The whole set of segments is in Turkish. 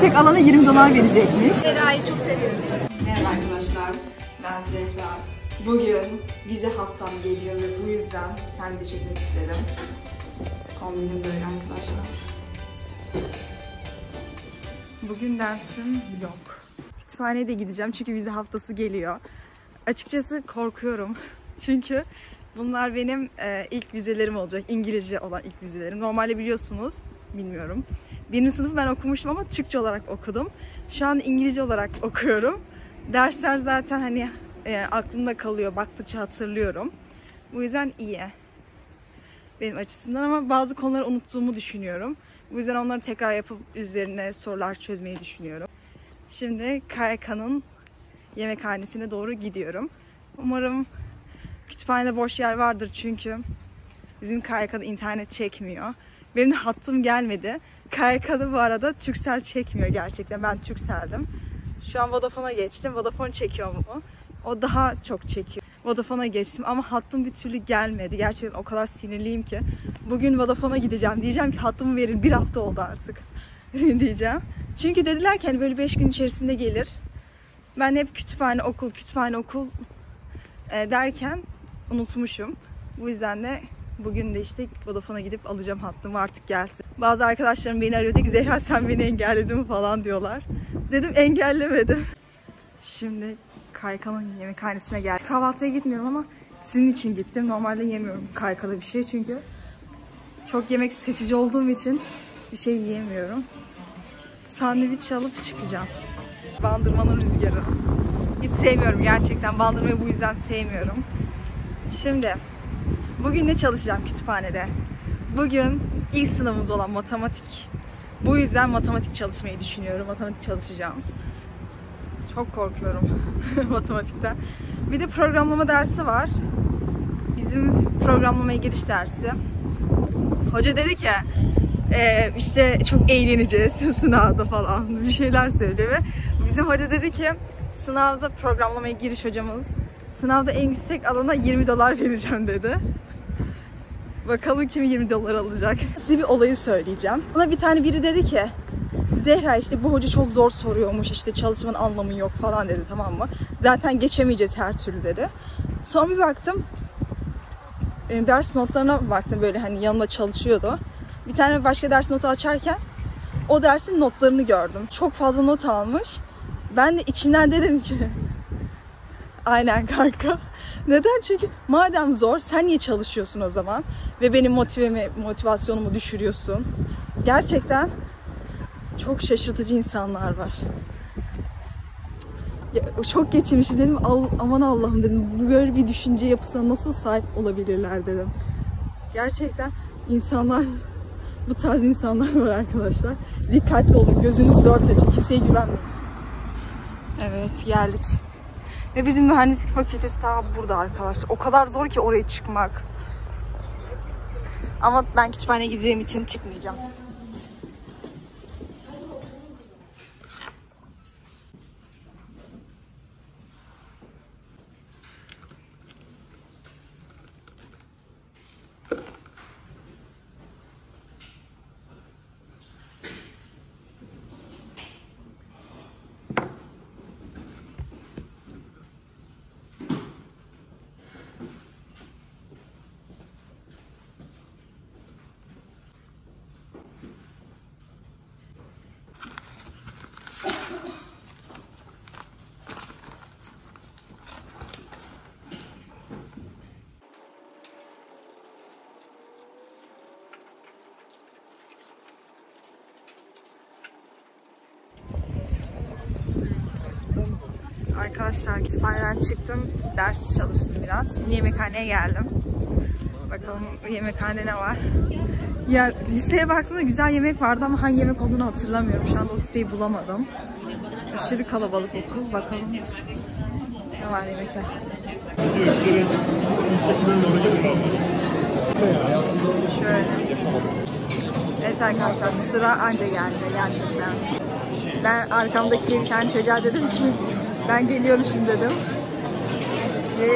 yüksek alana 20 dolar verecekmiş. Sera'yı çok seviyorum. Merhaba arkadaşlar, ben Zehra. Bugün vize haftam geliyor ve bu yüzden bir tane video çekmek istedim. Kombinim böyle arkadaşlar. Bugün dersim yok. Kütüphaneye de gideceğim çünkü vize haftası geliyor. Açıkçası korkuyorum. Çünkü bunlar benim e, ilk vizelerim olacak. İngilizce olan ilk vizelerim. Normalde biliyorsunuz, bilmiyorum. Birinci sınıf ben okumuştum ama Türkçe olarak okudum. Şu an İngilizce olarak okuyorum. Dersler zaten hani e, aklımda kalıyor. Baktıkça hatırlıyorum. Bu yüzden iyi. Benim açısından ama bazı konuları unuttuğumu düşünüyorum. Bu yüzden onları tekrar yapıp üzerine sorular çözmeyi düşünüyorum. Şimdi KYK'nın yemekhanesine doğru gidiyorum. Umarım kütüphanede boş yer vardır çünkü bizim KYK'da internet çekmiyor. Benim hattım gelmedi. KYK'da bu arada Turkcell çekmiyor gerçekten. Ben Turkcell'dim. Şu an Vodafone'a geçtim. Vodafone çekiyor mu? O daha çok çekiyor. Vodafone'a geçtim ama hattım bir türlü gelmedi. Gerçekten o kadar sinirliyim ki. Bugün Vodafone'a gideceğim. Diyeceğim ki hattımı verin. Bir hafta oldu artık. diyeceğim. Çünkü dediler ki hani böyle 5 gün içerisinde gelir. Ben hep kütüphane okul, kütüphane okul e, derken unutmuşum. Bu yüzden de bugün de işte Vodafone'a gidip alacağım hattımı artık gelsin. Bazı arkadaşlarım beni arıyor ki Zehra sen beni engelledin mi falan diyorlar. Dedim engellemedim. Şimdi Kaykan'ın yemekhanesine geldim. Kahvaltıya gitmiyorum ama sizin için gittim. Normalde yemiyorum Kayka'da bir şey çünkü çok yemek seçici olduğum için bir şey yiyemiyorum. Sandviç alıp çıkacağım. Bandırmanın rüzgarı. Hiç sevmiyorum gerçekten. Bandırmayı bu yüzden sevmiyorum. Şimdi bugün ne çalışacağım kütüphanede? Bugün ilk sınavımız olan matematik. Bu yüzden matematik çalışmayı düşünüyorum. Matematik çalışacağım. Çok korkuyorum matematikten. Bir de programlama dersi var. Bizim programlamaya giriş dersi. Hoca dedi ki e, işte çok eğleneceğiz sınavda falan bir şeyler söyledi ve bizim hoca dedi ki sınavda programlamaya giriş hocamız sınavda en yüksek alana 20 dolar vereceğim dedi. Bakalım kim 20 dolar alacak. Size bir olayı söyleyeceğim. Buna bir tane biri dedi ki Zehra işte bu hoca çok zor soruyormuş işte çalışmanın anlamı yok falan dedi tamam mı? Zaten geçemeyeceğiz her türlü dedi. Sonra bir baktım benim ders notlarına baktım böyle hani yanında çalışıyordu. Bir tane başka ders notu açarken o dersin notlarını gördüm. Çok fazla not almış. Ben de içimden dedim ki aynen kanka. Neden? Çünkü madem zor sen niye çalışıyorsun o zaman? Ve benim motivemi, motivasyonumu düşürüyorsun. Gerçekten çok şaşırtıcı insanlar var. Ya, çok geçirmişim dedim. Al, aman Allah'ım dedim. Böyle bir düşünce yapısına nasıl sahip olabilirler dedim. Gerçekten insanlar bu tarz insanlar var arkadaşlar. Dikkatli olun. Gözünüzü dört açın. Kimseye güvenmeyin. Evet geldik. Ve bizim mühendislik fakültesi daha burada arkadaşlar. O kadar zor ki oraya çıkmak. Ama ben kütüphaneye gideceğim için çıkmayacağım. Arkadaşlar kütüphaneden çıktım. Ders çalıştım biraz. Şimdi yemekhaneye geldim. Bakalım yemekhanede ne var. Ya listeye baktığımda güzel yemek vardı ama hangi yemek olduğunu hatırlamıyorum. Şu anda o listeyi bulamadım. Aşırı kalabalık okul. Bakalım ne var yemekte. Şöyle. Evet arkadaşlar sıra anca geldi gerçekten. Ben arkamdaki bir tane çocuğa dedim ki ben geliyorum şimdi dedim. Ve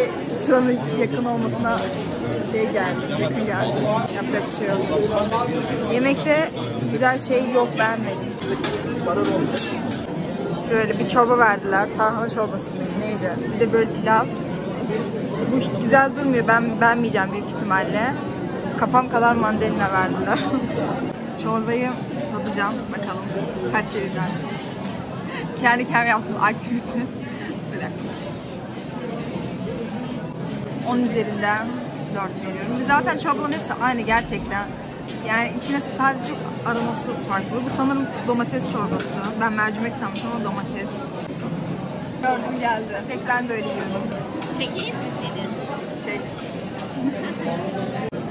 sıranın yakın olmasına şey geldi, yakın geldi. Yapacak bir şey yok. Yemekte güzel şey yok beğenmedim. Şöyle bir çorba verdiler. Tarhana çorbası mı neydi? Bir de böyle pilav. Bu güzel durmuyor. Ben beğenmeyeceğim büyük ihtimalle. Kafam kadar mandalina verdiler. Çorbayı tadacağım. Bakalım kaç vereceğim. Kendi kendime yaptığım aktivite. Dakika. 10 üzerinden 4 veriyorum. Zaten çorbaların hepsi aynı gerçekten. Yani içine sadece aroması farklı. Bu sanırım domates çorbası. Ben mercimek sanmıştım ama domates. Gördüm geldi. Tek ben böyle yiyorum. Çekeyim mi seni? Şey.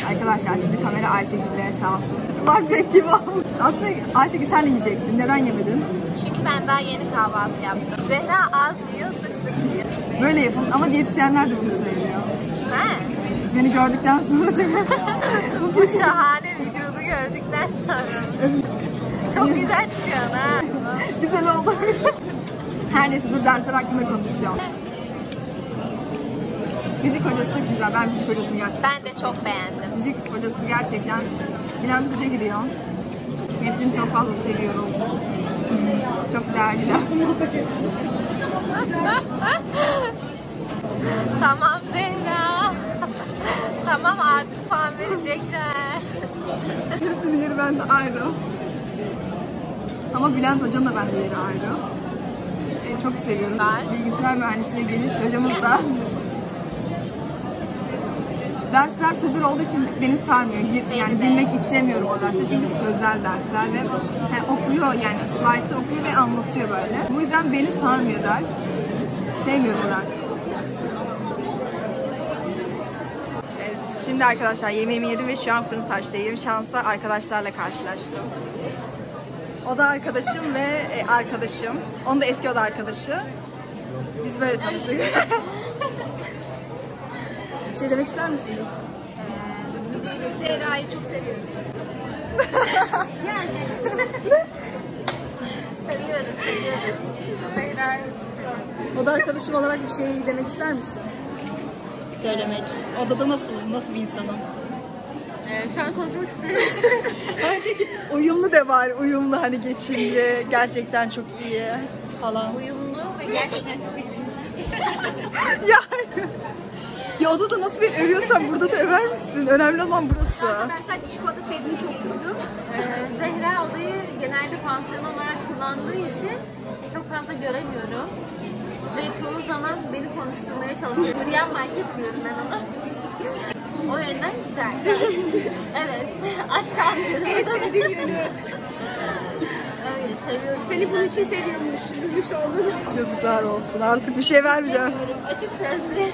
Arkadaşlar şimdi kamera Ayşegül'le sağ olsun. Bak gibi oldu. Aslında Ayşegül sen yiyecektin. Neden yemedin? Çünkü ben daha yeni kahvaltı yaptım. Zehra az yiyor. Böyle yapın ama diyetisyenler de bunu söylüyor. Ha? Beni gördükten sonra değil mi? Bu şahane vücudu gördükten sonra. Çok güzel çıkıyor ha. Güzel oldu. Her neyse dur dersler hakkında konuşacağım. Fizik hocası güzel. Ben fizik hocasını gerçekten Ben de çok beğendim. Fizik hocası gerçekten bilen bize giriyor. Hepsini çok fazla seviyoruz. Çok değerliler. Tamam Zehra. tamam artı puan verecekler. Hepsinin yeri bende ayrı. Ama Bülent Hoca'nın da bende yeri ayrı. E, çok seviyorum. Var. Bilgisayar mühendisliğine geliş hocamız da. Dersler sözel olduğu için beni sarmıyor. Gir, yani girmek istemiyorum o derse çünkü sözel dersler ve yani okuyor yani slaytı okuyor ve anlatıyor böyle. Bu yüzden beni sarmıyor ders. Sevmiyorum o dersi. Evet, şimdi arkadaşlar yemeğimi yedim ve şu an fırın taştayım. Şansa arkadaşlarla karşılaştım. O da arkadaşım ve e, arkadaşım. Onun da eski oda arkadaşı. Biz böyle tanıştık. Şey demek ister misiniz? Zehra'yı çok seviyoruz. yani. seviyoruz, seviyoruz. Zehra'yı O da arkadaşım olarak bir şey demek ister misin? Söylemek. Odada nasıl? Nasıl bir insanım? Ee, şu an konuşmak istiyorum. Hani uyumlu de var. Uyumlu hani geçimli. Gerçekten çok iyi falan. Uyumlu ve gerçekten çok iyi. ya. Ya odada nasıl beni övüyorsan burada da över misin? Önemli olan burası. Ben sadece çikolata sevdiğini çok duydum. Ee, Zehra odayı genelde pansiyon olarak kullandığı için çok fazla göremiyorum. Ve çoğu zaman beni konuşturmaya çalışıyor. Yürüyen market diyorum ben ona. O yönden güzel. evet. Aç kalmıyorum. En sevdiğim yönü. Öyle seviyorum. Seni bunun için seviyormuş. Duymuş oldun. Yazıklar olsun. Artık bir şey vermeyeceğim. Açık sesli.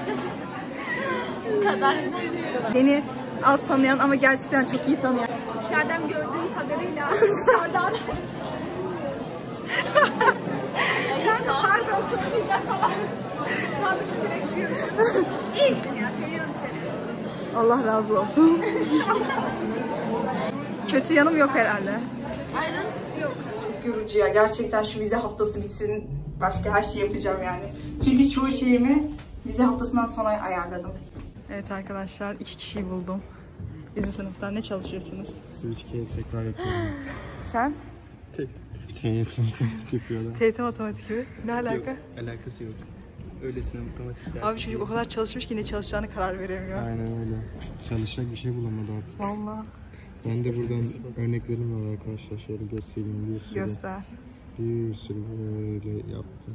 Bu kadar. Beni az tanıyan ama gerçekten çok iyi tanıyan. Dışarıdan gördüğüm kadarıyla dışarıdan Kanka pardon sıfırlar falan. Pardon kötüleştiriyorsun. İyisin ya seviyorum seni. Allah razı olsun. Kötü yanım yok herhalde. Aynen yok. Çok yorucu ya. Gerçekten şu vize haftası bitsin. Başka her şey yapacağım yani. Çünkü çoğu şeyimi vize haftasından sonra ayarladım. Evet arkadaşlar iki kişiyi buldum. Bizim sınıftan ne çalışıyorsunuz? Switch case tekrar yapıyorum. Sen? Tek tek yapıyorlar. TYT matematik mi? Ne alaka? Yok, alakası yok. Öylesine matematik dersi. Abi çocuk o kadar çalışmış ki ne çalışacağını karar veremiyor. Aynen öyle. Çalışacak bir şey bulamadı artık. Vallahi Ben de buradan örneklerim var arkadaşlar. Şöyle göstereyim bir sürü. göster. Bir sürü böyle yaptım.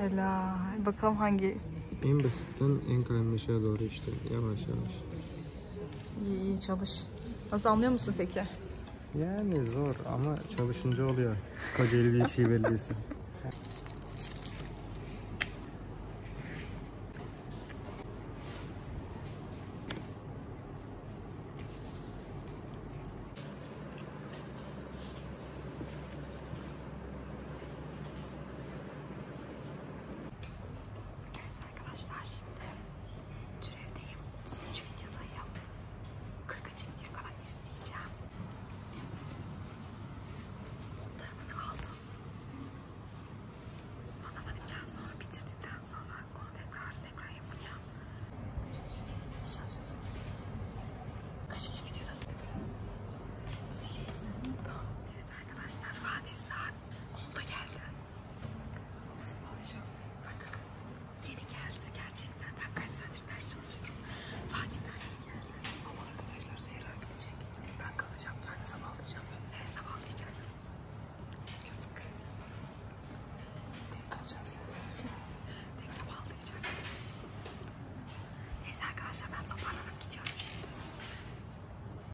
Helal. Bakalım hangi En basitten en karmaşaya doğru işte. Yavaş yavaş. iyi, iyi çalış. Nasıl anlıyor musun peki? Yani zor ama çalışınca oluyor. Kocaeli Büyükşehir Belediyesi.